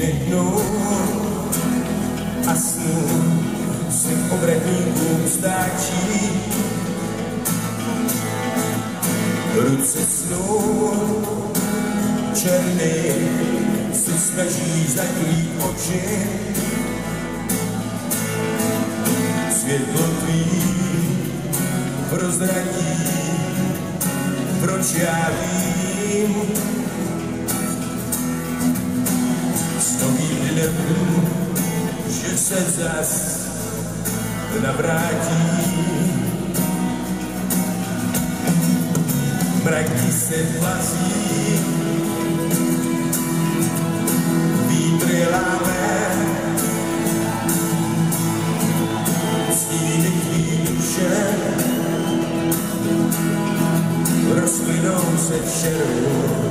Stíny dnů a snů svým obrehníkům stáčí. Ruce snů černý si snaží zakrýt oči. Světlo tvý prozradí, proč já vím, dnem, že se zas navrátí. Mraky se plazí, vítry láme, stíny tvý rozplynou se v šeru.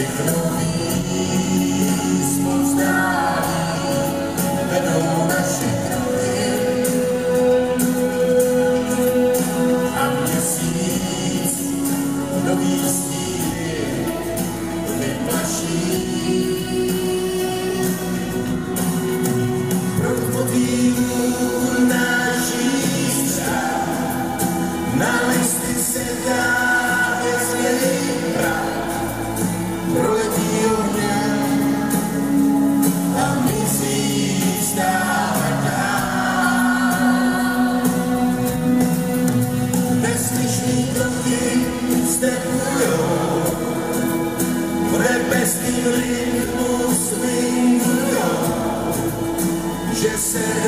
Music Said